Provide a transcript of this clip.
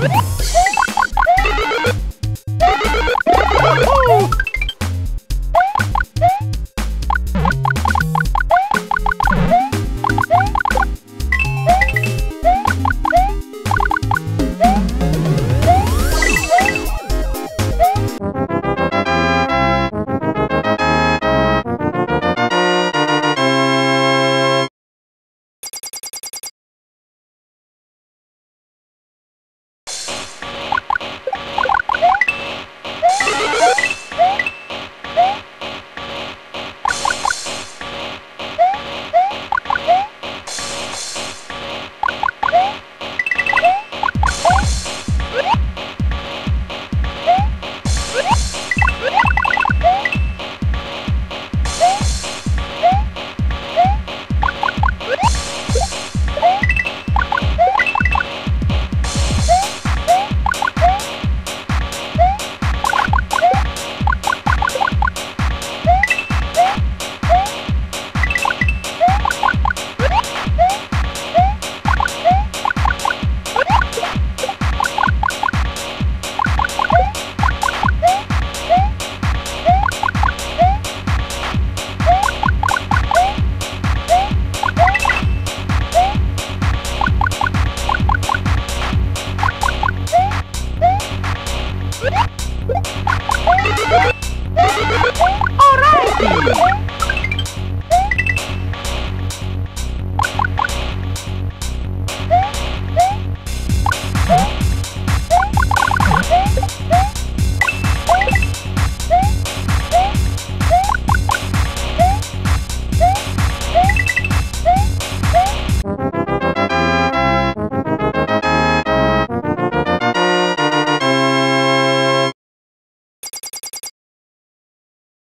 Woo! speed.